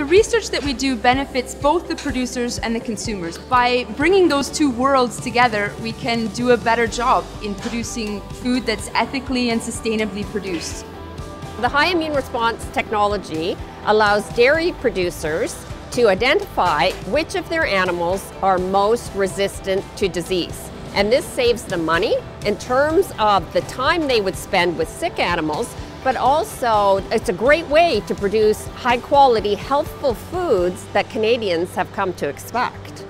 The research that we do benefits both the producers and the consumers. By bringing those two worlds together, we can do a better job in producing food that's ethically and sustainably produced. The high immune response technology allows dairy producers to identify which of their animals are most resistant to disease. And this saves them money in terms of the time they would spend with sick animals, but also it's a great way to produce high quality, healthful foods that Canadians have come to expect.